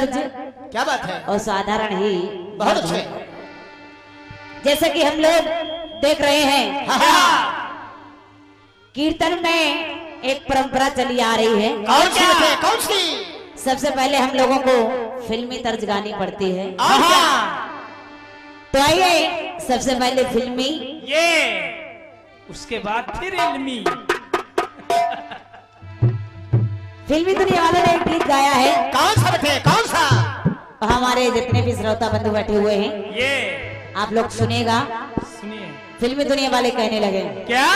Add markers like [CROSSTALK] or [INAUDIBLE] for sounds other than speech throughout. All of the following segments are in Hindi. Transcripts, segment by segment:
तर्ज क्या बात है? और साधारण ही। बहुत अच्छे। जैसे कि हम लोग देख रहे हैं। हाँ, हाँ। कीर्तन में एक परंपरा चली आ रही है। कौन सी? बेटे कौन सी? सबसे पहले हम लोगों को फिल्मी तर्ज गानी पड़ती है। तो आइए सबसे पहले फिल्मी। ये उसके बाद फिर इल्मी। फिल्मी दुनिया वालों ने एक गीत गाया है। कौन सा बैठे कौन सा? हमारे जितने भी श्रोता बंधु बैठे हुए हैं ये। आप लोग सुनेगा सुनिए। फिल्मी दुनिया वाले कहने लगे। क्या?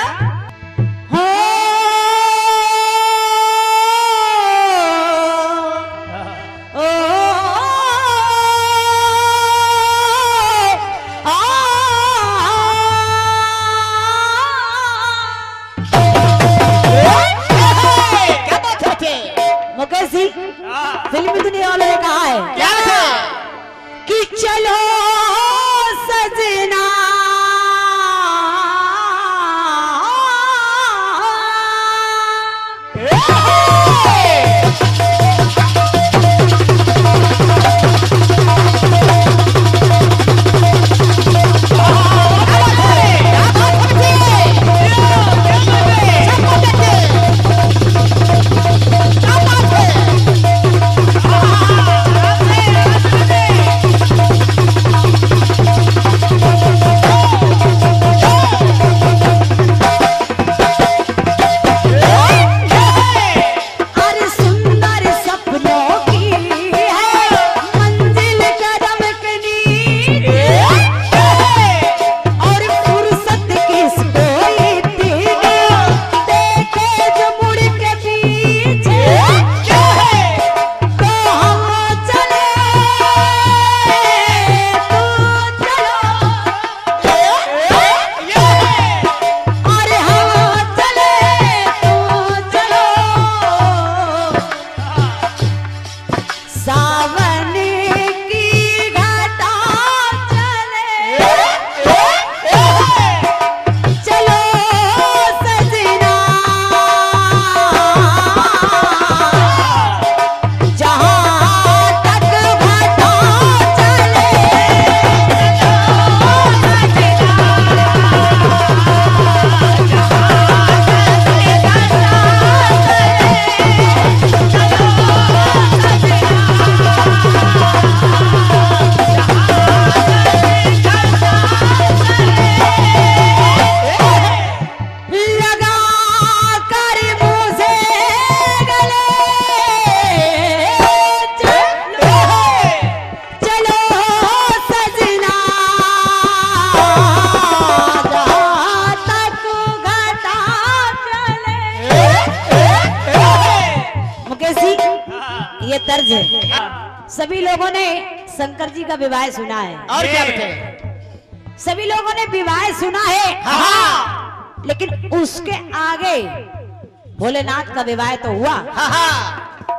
सभी लोगों ने शंकर जी का विवाह सुना है और क्या बेटे सभी लोगों ने विवाह सुना है हाँ, हाँ। लेकिन उसके आगे भोलेनाथ का विवाह तो हुआ हाँ, हाँ।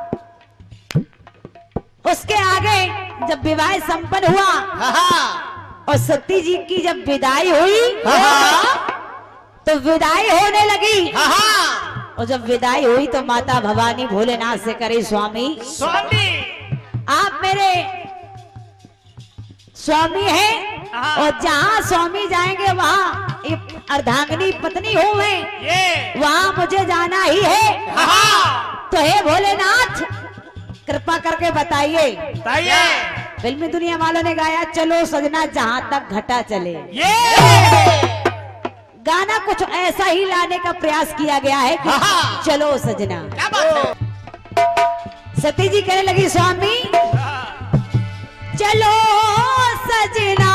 उसके आगे जब विवाह संपन्न हुआ हाँ, हाँ। और सती जी की जब विदाई हुई हाँ, हाँ। तो विदाई होने लगी हाँ, हाँ। और जब विदाई हुई तो माता भवानी भोलेनाथ से करे स्वामी स्वामी आप मेरे स्वामी हैं हाँ। और जहाँ स्वामी जाएँगे वहाँ अर्धांगनी पत्नी हो मैं वहाँ मुझे जाना ही है। हाँ, तो हे भोलेनाथ कृपा करके बताइए। बताइए। फिल्मी दुनिया वालों ने गाया चलो सजना जहाँ तक घटा चले। ये। गाना कुछ ऐसा ही लाने का प्रयास किया गया है कि हाँ। चलो सजना। क्या बात है। सती जी कहने लगी स्वामी चलो सजना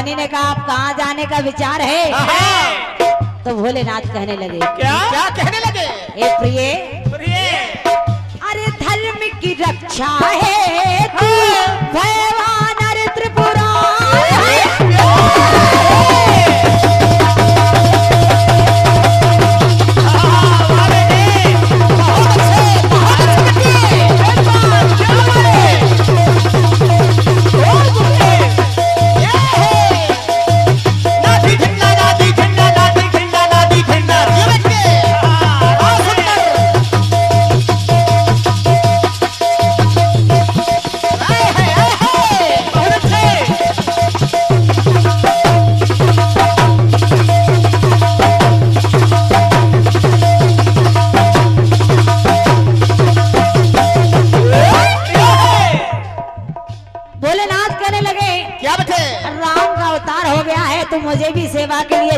भवानी ने कहा आप कहाँ जाने का विचार है? हाँ, तो भोलेनाथ कहने लगे क्या? क्या कहने लगे? ए प्रिय प्रिय। अरे धर्म की रक्षा है तू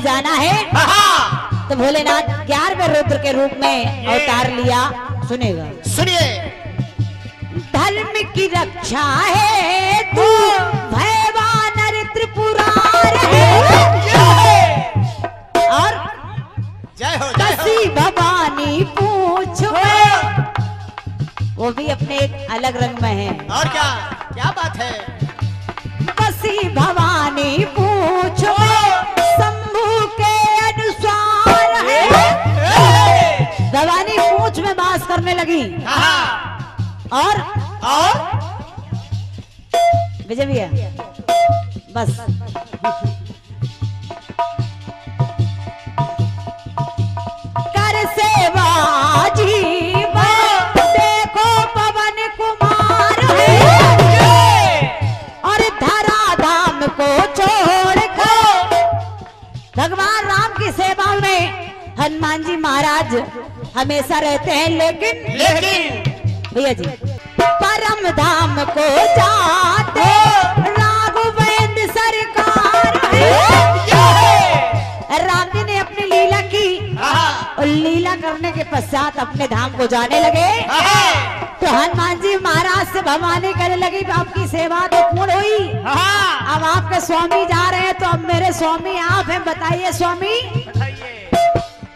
जाना है। हाँ तो भोलेनाथ ग्यारहवें रुद्र के रूप में अवतार लिया। सुनेगा सुनिए। धर्म की रक्षा है तू। भगवान अरे त्रिपुरार है। और जय हो कसी भवानी पूछो। वो भी अपने एक अलग रंग में है। और क्या? क्या बात है? और? और? विजय भैया बस। हमेशा रहते हैं लेकिन लेकिन भैया जी परम धाम को जाते राघवेंद्र सरकार राम जी ने अपनी लीला की। और लीला करने के पश्चात अपने धाम को जाने लगे। तो हनुमान जी महाराज से भवानी करने लगी आपकी सेवा तो पूर्ण हुई। अब आपके स्वामी जा रहे हैं तो अब मेरे स्वामी आप हैं बताइए स्वामी।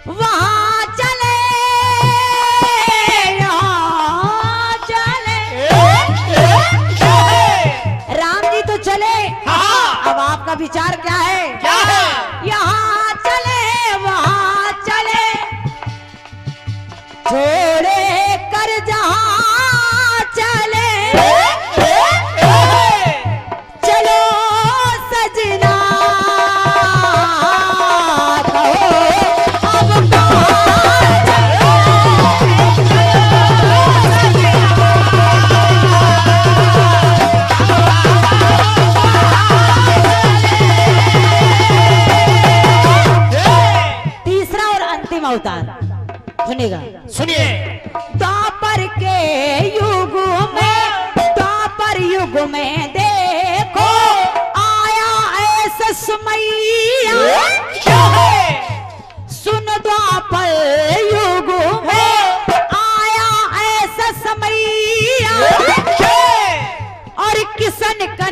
वहाँ आपका विचार क्या है? क्या है? यहाँ चले वहाँ चले। छोड़े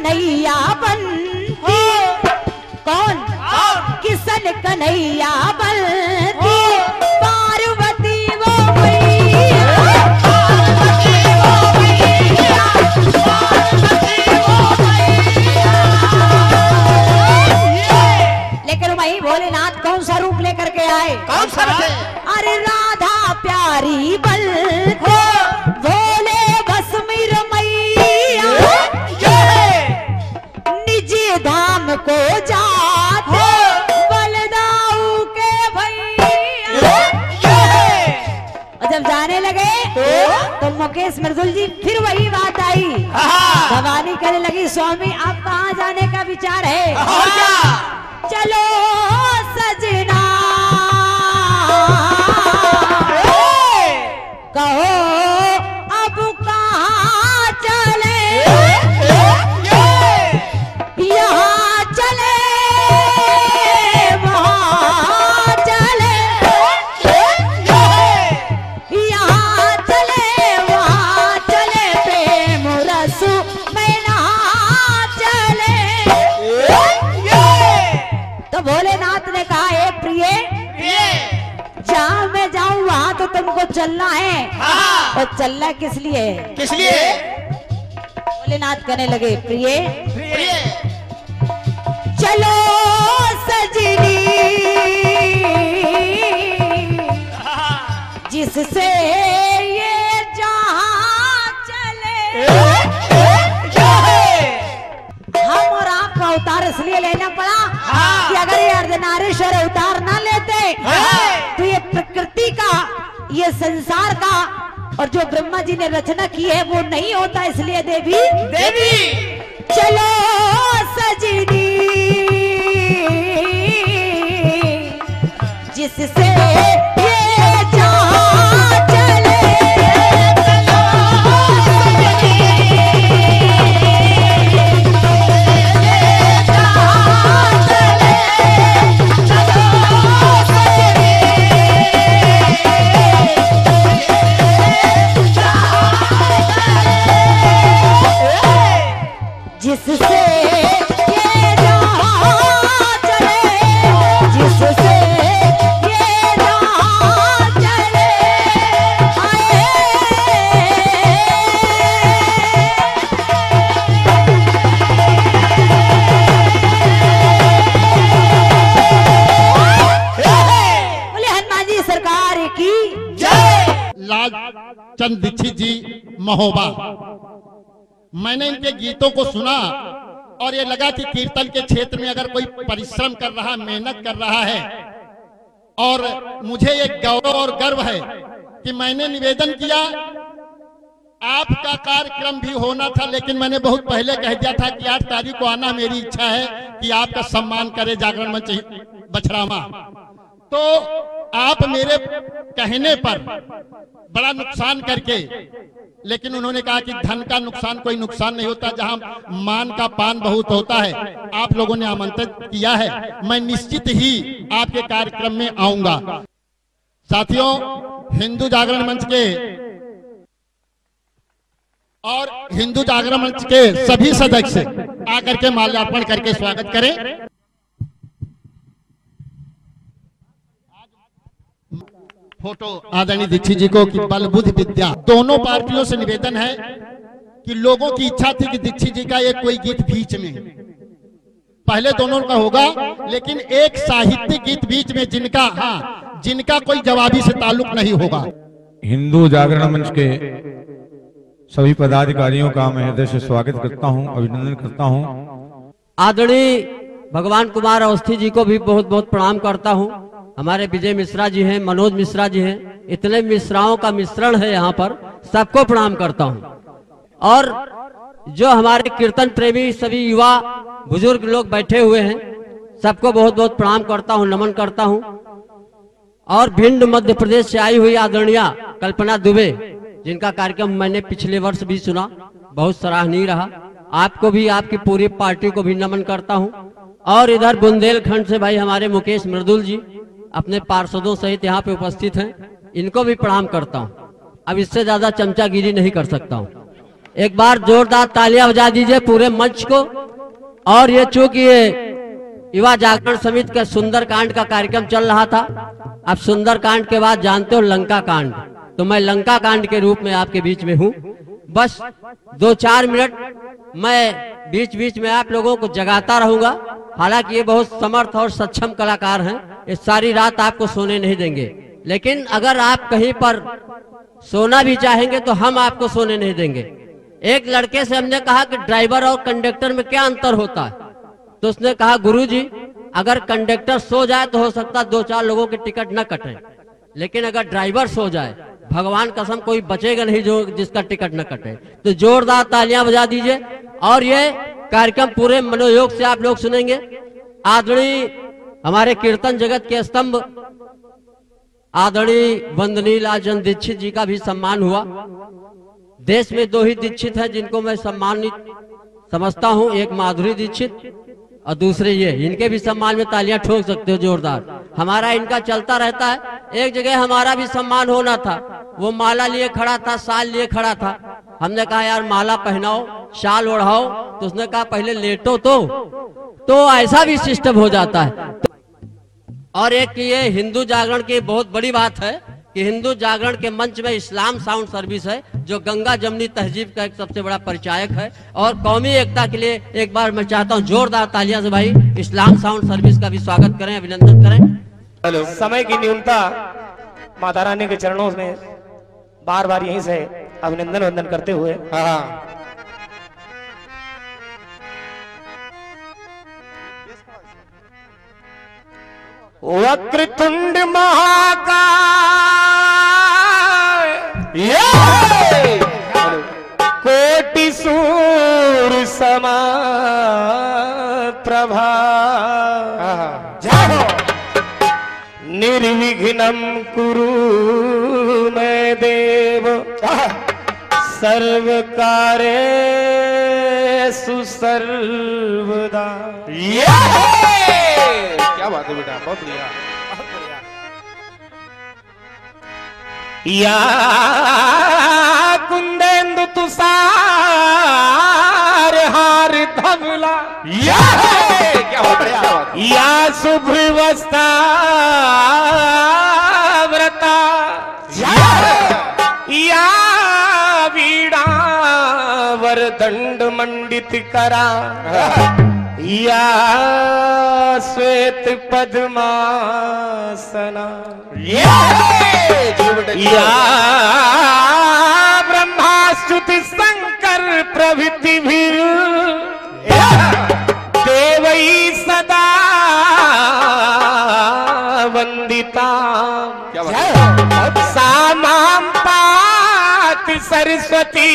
कन्हैया बनती कौन? किसन कन्हैया बनती पार्वती वो लेकिन वही भोलेनाथ कौन सा रूप लेकर के आए? कौन सा अरे राधा प्यारी बल मुकेश मृदुल जी फिर वही बात आई। भवानी कहने लगी स्वामी आप कहाँ जाने का विचार है? और क्या? चलो सजना। कहो और चलना किस लिए किस लिए भोलेनाथ कहने लगे प्रिय प्रिय चलो सजनी जिससे ये जहाँ चले हम और आपका अवतार इसलिए लेना पड़ा हाँ। कि अगर ये अर्धनारेश्वर अवतार ना लेते हाँ। तो ये प्रकृति का ये संसार का और जो ब्रह्मा जी ने रचना की है वो नहीं होता इसलिए देवी। देवी। चलो सजनी। जिससे ये जहाँ गीतों को सुना और ये लगा कि कीर्तन के क्षेत्र में अगर कोई परिश्रम कर रहा, मेहनत कर रहा है और मुझे ये गौरव और गर्व है कि मैंने निवेदन किया, आपका कार्यक्रम भी होना था, लेकिन मैंने बहुत पहले कह दिया था कि आठ तारीख को आना मेरी इच्छा है कि आपका सम्मान करे जागरण मंच बछरामा। तो आप मेरे कहने पर बड़ा नुकसान करके, लेकिन उन्होंने कहा कि धन का नुकसान कोई नुकसान नहीं होता, जहाँ मान का पान बहुत होता है। आप लोगों ने आमंत्रित किया है। मैं निश्चित ही आपके कार्यक्रम में आऊँगा। साथियों, हिंदू जागरण मंच के और हिंदू जागरण मंच के सभी सदस्य आकर के माल्यार्पण करके स्वागत करें। फ़ोटो आदरणीय दीक्षित जी को कि बल बुद्धि विद्या। दोनों पार्टियों से निवेदन है कि लोगों की इच्छा थी कि दीक्षित जी का एक कोई गीत बीच में। पहले दोनों का होगा लेकिन एक साहित्यिक गीत बीच में जिनका हाँ जिनका कोई जवाबी से ताल्लुक नहीं होगा। हिंदू जागरण मंच के सभी पदाधिकारियों का मैं हृदय से स्वागत करता हूँ अभिनंदन करता हूँ। आदरणीय भगवान कुमार अवस्थी जी को भी बहुत बहुत प्रणाम करता हूँ। हमारे विजय मिश्रा जी हैं, मनोज मिश्रा जी हैं। इतने मिश्राओं का मिश्रण है यहाँ पर, सबको प्रणाम करता हूँ। और जो हमारे कीर्तन प्रेमी सभी युवा, बुज़ुर्ग लोग बैठे हुए हैं, सबको बहुत बहुत प्रणाम करता हूँ, नमन करता हूँ। और भिंड मध्य प्रदेश से आई हुई आदरणीय कल्पना दुबे, जिनका कार्यक्रम मैंने पिछले वर्ष भी सुना, बहुत सराहनीय रहा। आपको भी, आपकी पूरी पार्टी को भी नमन करता हूँ। और इधर बुंदेलखंड से भाई हमारे मुकेश मृदुल जी अपने पार्षदों सहित यहाँ पे उपस्थित हैं। इनको भी प्रणाम करता हूँ। अब इससे ज़्यादा चमचागिरी नहीं कर सकता हूँ। एक बार जोरदार तालियाँ बजा दीजिए पूरे मंच को। और ये चूँकि ये युवा जागरण समिति का सुंदर कांड का कार्यक्रम चल रहा था, अब सुंदर कांड के बाद जानते हो लंका कांड तो मैं लंका कांड के रूप में आपके बीच में हूँ। बस दो चार मिनट मैं बीच बीच में आप लोगों को जगाता रहूँगा। हालाँकि ये बहुत समर्थ और सक्षम कलाकार हैं। ये सारी रात आपको सोने नहीं देंगे। लेकिन अगर आप कहीं पर सोना भी चाहेंगे तो हम आपको सोने नहीं देंगे। एक लड़के से हमने कहा कि ड्राइवर और कंडक्टर में क्या अंतर होता है? तो उसने कहा, गुरुजी, अगर कंडक्टर सो जाए तो हो सकता दो चार लोगों के टिकट न कटे। लेकिन अगर ड्राइवर सो जाए, भगवान कसम कोई बचेगा नहीं जो जिसका टिकट न कटे। तो जोरदार तालियाँ बजा दीजिए। और ये कार्यक्रम पूरे मनोयोग से आप लोग सुनेंगे। आदरणीय हमारे कीर्तन जगत के स्तंभ, आदरणीय वंदनीय लालचंद दीक्षित जी का भी सम्मान हुआ। देश में दो ही दीक्षित हैं जिनको मैं सम्मानित समझता हूँ, एक माधुरी दीक्षित और दूसरे ये। इनके भी सम्मान में तालियाँ ठोक सकते हो, जोरदार। हमारा इनका चलता रहता है। एक जगह हमारा भी सम्मान होना था। वो माला लिए खड़ा था, साल लिए खड़ा था। हमने कहा, यार, माला पहनाओ, शाल ओढ़ाओ। तो उसने कहा, पहले लेटो तो। तो ऐसा भी सिस्टम हो जाता है। और एक ये हिंदू जागरण की बहुत बड़ी बात है कि हिंदू जागरण के मंच में इस्लाम साउंड सर्विस है, जो गंगा जमनी तहजीब का एक सबसे बड़ा परिचायक है। और कौमी एकता के लिए एक बार मैं चाहता हूँ, जोरदार तालियाँ से भाई, इस्लाम साउंड सर्विस का भी स्वागत करें, अभिनंदन करें। समय की न्यूनता माता रानी के चरणों में बार बार यहीं से अभिनंदन वंदन करते हुए। हाँ वक्रतुंड महाकाय कोटि सूर समा प्रभा। निर्विघ्नं कुरु मैं देव। सर्वकारेषु सर्वदा क्या बात है बेटा बहुत बढ़िया बहुत बढ़िया। या कुंदेन्दु तुषार हार धवला। बात क्या बात या शुभ्रवस्था व्रता वरदंड मंडित करा। या श्वेत पद्मासना। या ब्रह्मास्तुत शंकर प्रभृति देवई सदा वंदिता। सामां पात सरस्वती।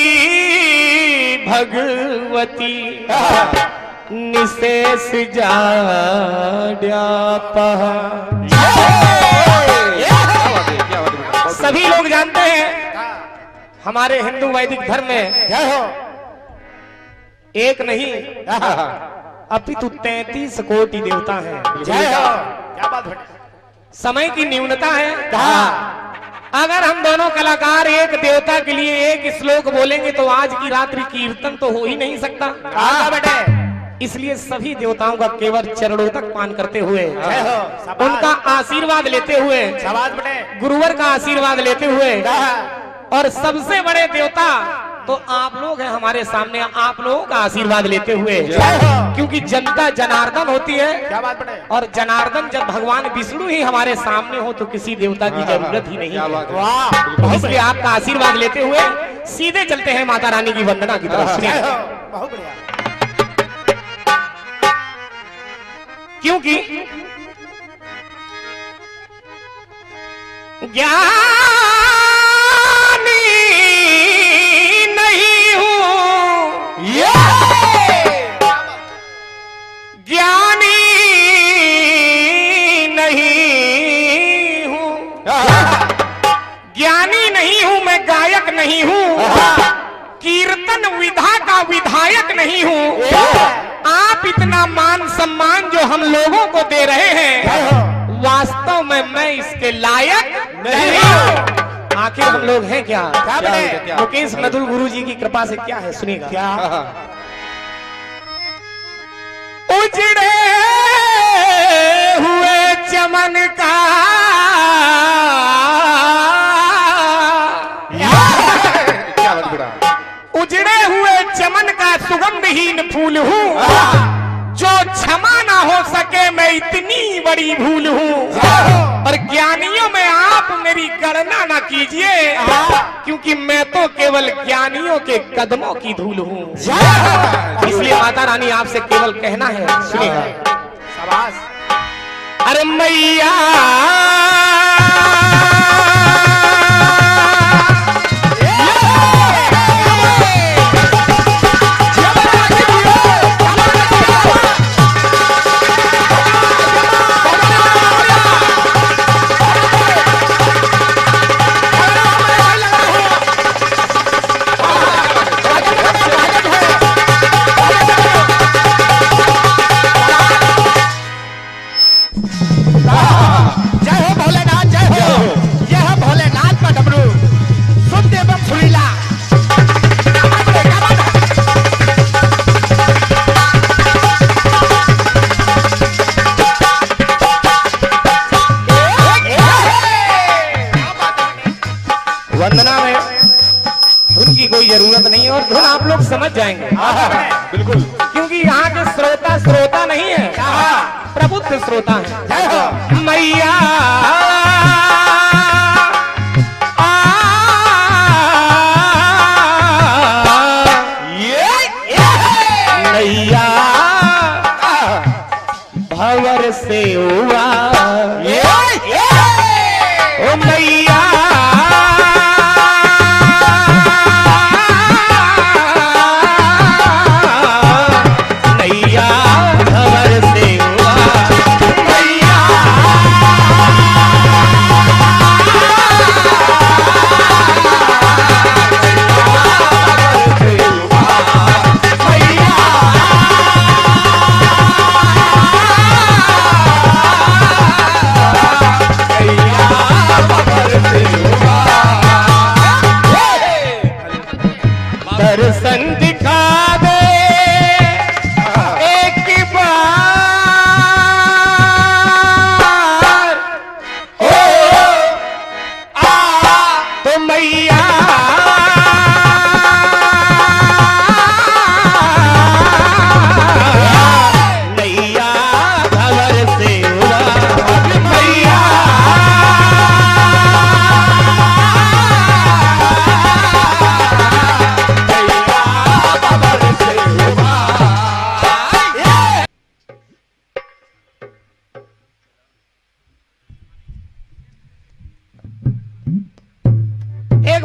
भगवती निशेष है है बहुत सभी लोग जानते हैं हमारे हिंदू वैदिक धर्म में जय हो एक नहीं अपितु तैतीस कोटि देवता हैं। जय हो। क्या बात है समय की न्यूनता है। कहा अगर हम दोनों कलाकार एक देवता के लिए एक श्लोक बोलेंगे तो आज की रात्रि कीर्तन तो हो ही नहीं सकता। बेटे। इसलिए सभी देवताओं का केवल चरणों तक पान करते हुए हो। उनका आशीर्वाद लेते हुए गुरुवर का आशीर्वाद लेते हुए और सबसे बड़े देवता तो आप लोग हैं हमारे सामने आप लोगों का आशीर्वाद लेते हुए। क्योंकि जनता जनार्दन होती है। क्या बात बेटे और जनार्दन जब भगवान विष्णु ही हमारे सामने हो तो किसी देवता की ज़रूरत ही नहीं है। इसलिए आपका आशीर्वाद लेते हुए सीधे चलते हैं माता रानी की वंदना की तरफ़। हो। क्योंकि ज्ञानी नहीं हूँ। कीर्तन विधा का विधायक नहीं हूँ। आप इतना मान सम्मान जो हम लोगों को दे रहे हैं वास्तव में मैं इसके लायक नहीं हूँ। आखिर हम लोग हैं क्या? मुकेश नदुल गुरु जी की कृपा से क्या है? सुनिएगा। क्या? उजड़े हुए चमन का सुगंधहीन फूल हूँ। जो क्षमा ना हो सके मैं इतनी बड़ी भूल हूँ। और ज्ञानियों में आप मेरी गणना ना कीजिए क्योंकि मैं तो केवल ज्ञानियों के कदमों की धूल हूँ। इसलिए माता रानी आपसे केवल कहना है शाबाश। अरे मैया!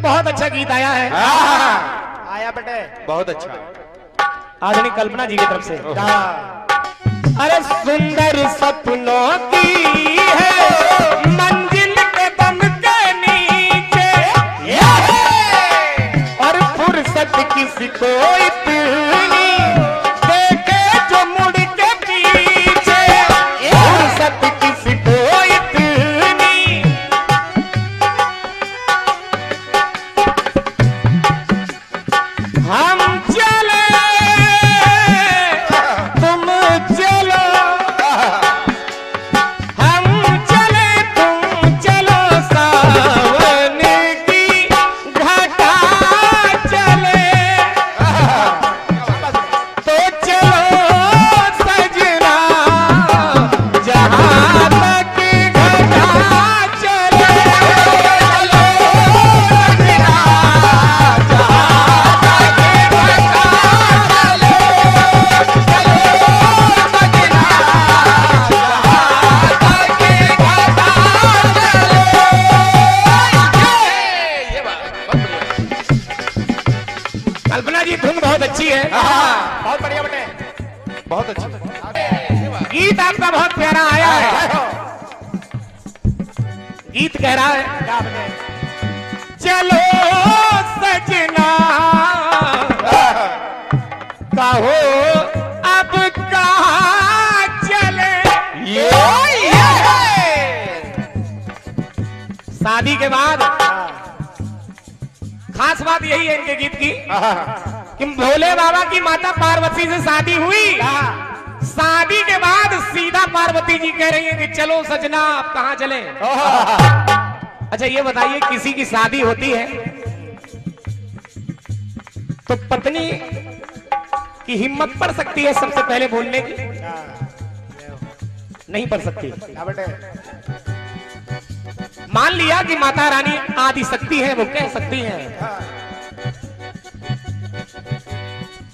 बहुत अच्छा गीत आया है। आया बेटे। बहुत अच्छा। आधुनिक कल्पना जी की तरफ़ से। अरे सुंदर सपनों की है मंजिल के दम के नीचे। और फुर्सत किसी को इतनी कह रहा है चलो सजना। कहो अब कहाँ चले? शादी के बाद खास बात यही है इनके गीत की कि भोले बाबा की माता पार्वती से शादी हुई। शादी के बाद सीधा पार्वती जी कह रही है कि चलो सजना आप कहा चले? अच्छा ये बताइए, किसी की शादी होती है तो पत्नी की हिम्मत पड़ सकती है सबसे पहले बोलने की? नहीं पड़ सकती। मान लिया कि माता रानी आदि शक्ति है, वो कह सकती है।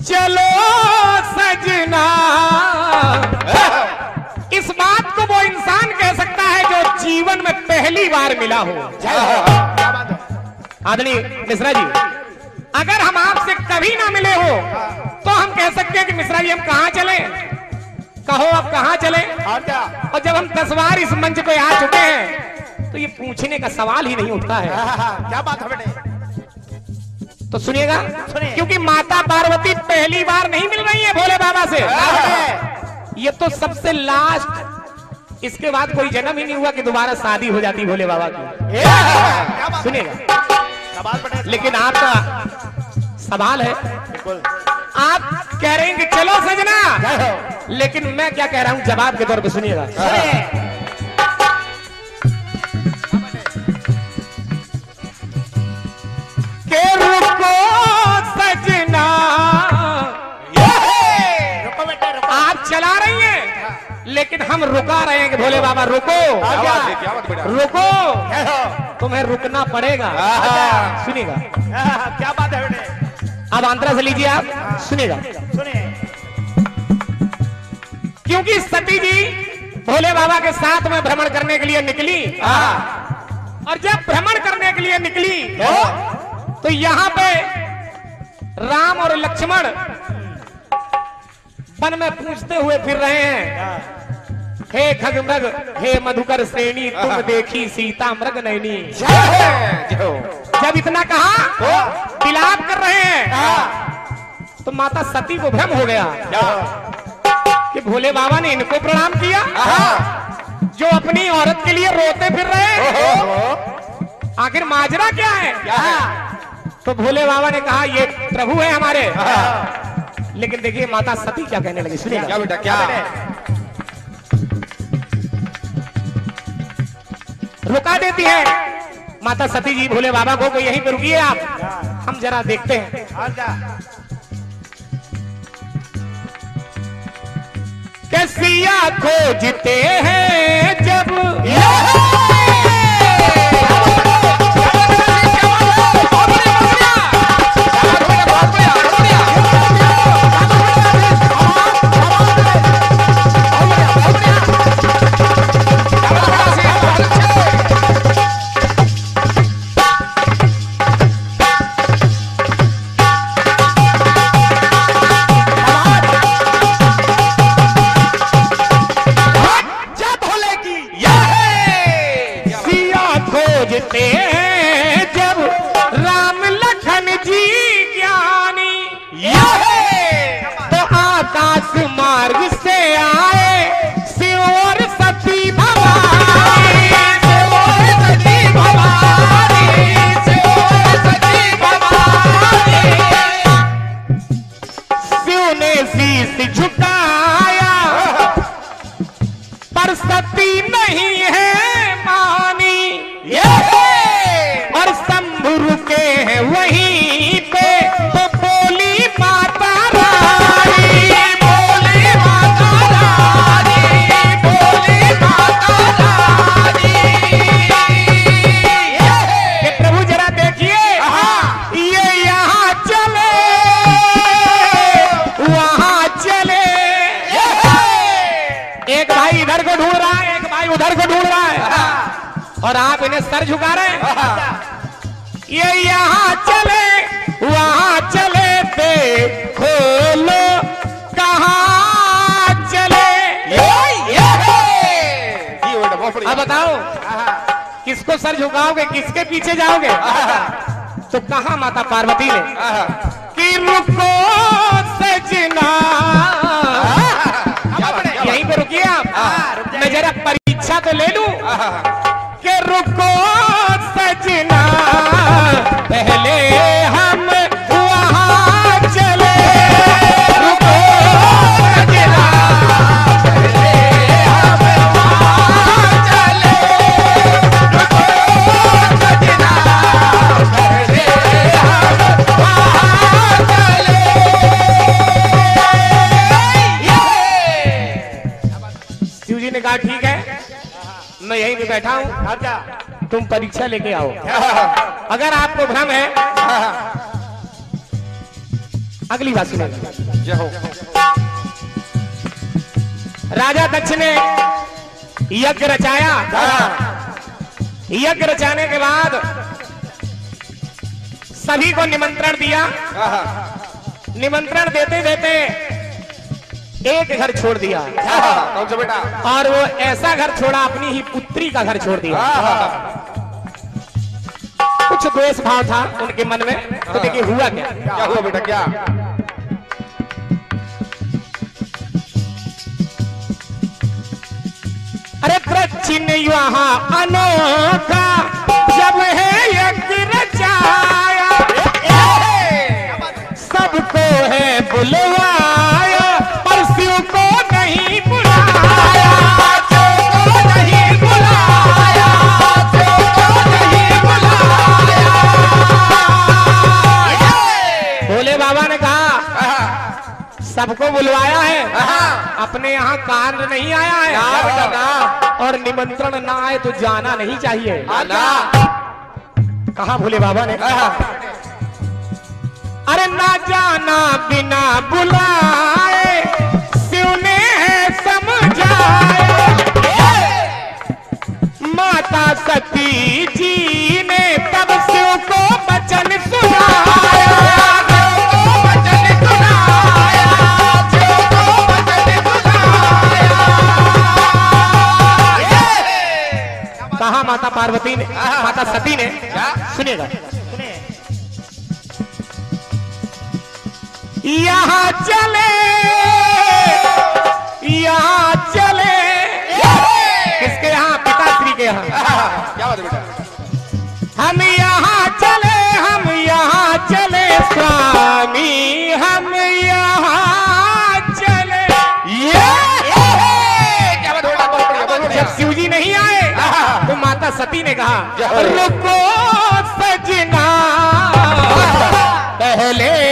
चलो सजना पहली बार मिला हो। है। आदरणीय मिश्रा जी अगर हम आपसे कभी ना मिले हो तो हम कह सकते हैं कि मिश्रा जी हम कहाँ चले? कहो आप कहाँ चले? और क्या और जब हम दस बार इस मंच पे आ चुके हैं तो ये पूछने का सवाल ही नहीं उठता है। क्या बात है बेटे तो सुनिएगा सुनिए। क्योंकि माता पार्वती पहली बार नहीं मिल रही है भोले बाबा से। ये तो सबसे लास्ट इसके बाद कोई जन्म ही नहीं हुआ कि दोबारा शादी हो जाती भोले बाबा की। सुनिएगा। लेकिन आपका सवाल है आप कह रहे हैं कि चलो सजना। लेकिन मैं क्या कह रहा हूँ जवाब के तौर पे सुनिएगा। लेकिन हम रुका रहे हैं कि भोले बाबा रुको। बात है रुको। तुम्हें रुकना पड़ेगा। सुनिएगा। क्या बात है अब आंतरा से लीजिए आप। सुनिएगा। सुनिए। क्योंकि सती जी भोले बाबा के साथ में भ्रमण करने के लिए निकली। और जब भ्रमण करने के लिए निकली तो यहाँ पे राम और लक्ष्मण वन में पूछते हुए फिर रहे हैं। हे खगमग हे मधुकर श्रेणी तुम देखी सीता मृग नैनी जब इतना कहा विलाप कर रहे हैं। तो माता सती को भ्रम हो गया। कि भोले बाबा ने इनको प्रणाम किया। जो अपनी औरत के लिए रोते फिर रहे हैं। आखिर माजरा क्या है? तो भोले बाबा ने कहा ये प्रभु है हमारे। लेकिन देखिए माता सती क्या कहने लगी सुनिए। क्या बेटा क्या रुका देती है। माता सती जी, भोले बाबा को यहीं पे रुकिए आप? हम जरा देखते हैं। कैसी खोजते हैं जब? झुकाओगे? किसके पीछे जाओगे? तो कहा माता पार्वती ने? कि रुको सजना। यहीं पे रुकिए आप। मैं जरा परीक्षा तो ले लू। कि रुको सजना। ठीक है? मैं यहीं पे बैठा हूँ। तुम परीक्षा लेके आओ। अगर आपको भ्रम है, अगली बात सुने। राजा दक्ष ने यज्ञ रचाया। यज्ञ रचाने के बाद सभी को निमंत्रण दिया। निमंत्रण देते देते एक घर छोड़ दिया। कौन सा बेटा और वो ऐसा घर छोड़ा अपनी ही पुत्री का घर छोड़ दिया। कुछ द्वेष भाव था उनके मन में तो देखिए हुआ क्या? क्या हुआ बेटा क्या? अरे प्रचिन यहाँ अनोखा जब है यज्ञ रचाया। सबको है बुलवाया सबको बुलवाया है। अपने यहाँ कार्य नहीं आया है। ना, ना। और निमंत्रण ना आए तो जाना नहीं चाहिए। कहा भोले बाबा ने? अरे ना जाना बिना बुलाए शिव ने समझाए? माता सती जी माता पार्वती ने माता सती ने सुनेगा? यहाँ चले यहाँ चले। किसके यहाँ? पिताश्री के यहाँ। [LAUGHS] क्या बात है बेटा? हम यहाँ माता सती ने कहा रुको सजना पहले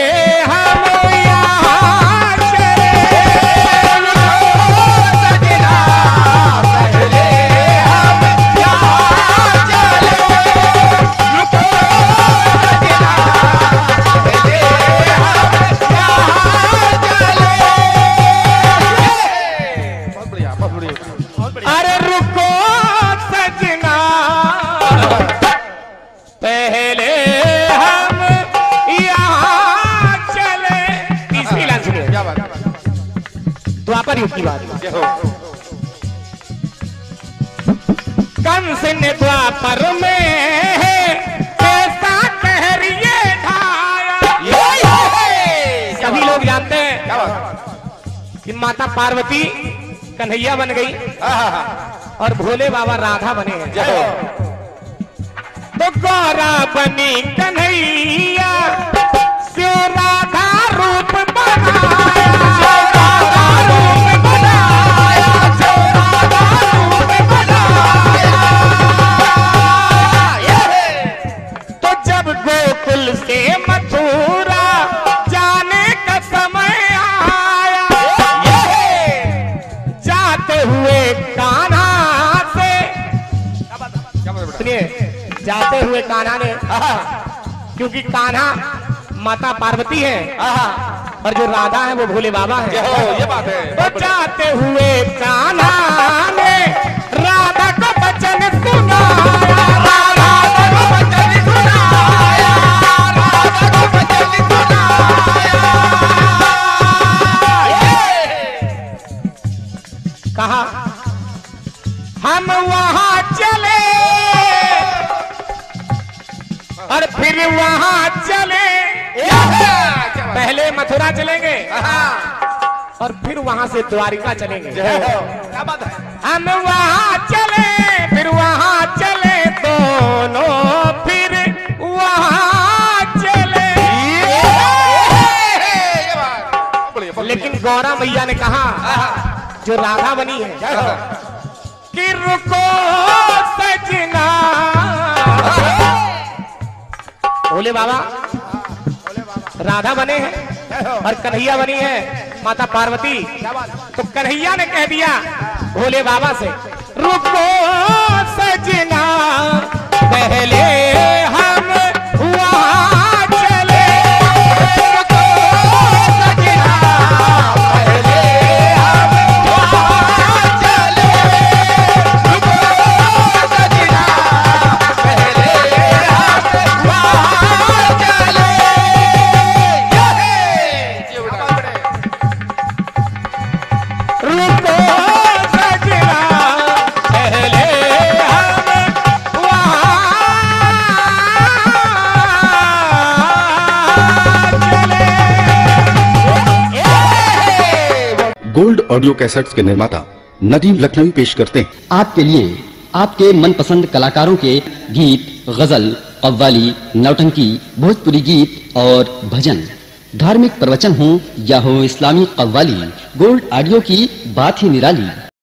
पार्वती कन्हैया बन गई। और भोले बाबा राधा बने हैं। तो गौरा बनी कन्हैया राधा रूप बनाया। शिव राधा जाते हुए कान्हा ने क्योंकि कान्हा माता पार्वती है। और जो राधा है वो भोले बाबा है। ये बात है। तो जाते हुए कान्हा ने राधा को वचन सुनाया। राधा को वचन सुनाया। राधा को वचन सुनाया। कहा हम वहाँ फिर वहाँ चले। पहले मथुरा चलेंगे। और फिर वहाँ से द्वारिका चलेंगे। क्या बात है? हम वहाँ चले फिर वहाँ चले दोनों फिर वहाँ चले। लेकिन गौरा मैया ने कहा जो राधा बनी है। कि रुको सजना। बोले बाबा, राधा बने हैं और कन्हैया बनी है, माता पार्वती। तो कन्हैया ने कह दिया भोले बाबा से, रुको सजना, पहले हम ऑडियो कैसेट्स के निर्माता नदीम लखनवी पेश करते हैं। आपके लिए आपके मनपसंद कलाकारों के गीत, गज़ल, कव्वाली, नौटंकी, भोजपुरी गीत और भजन। धार्मिक प्रवचन हो, या हो इस्लामी कव्वाली। गोल्ड ऑडियो की बात ही निराली।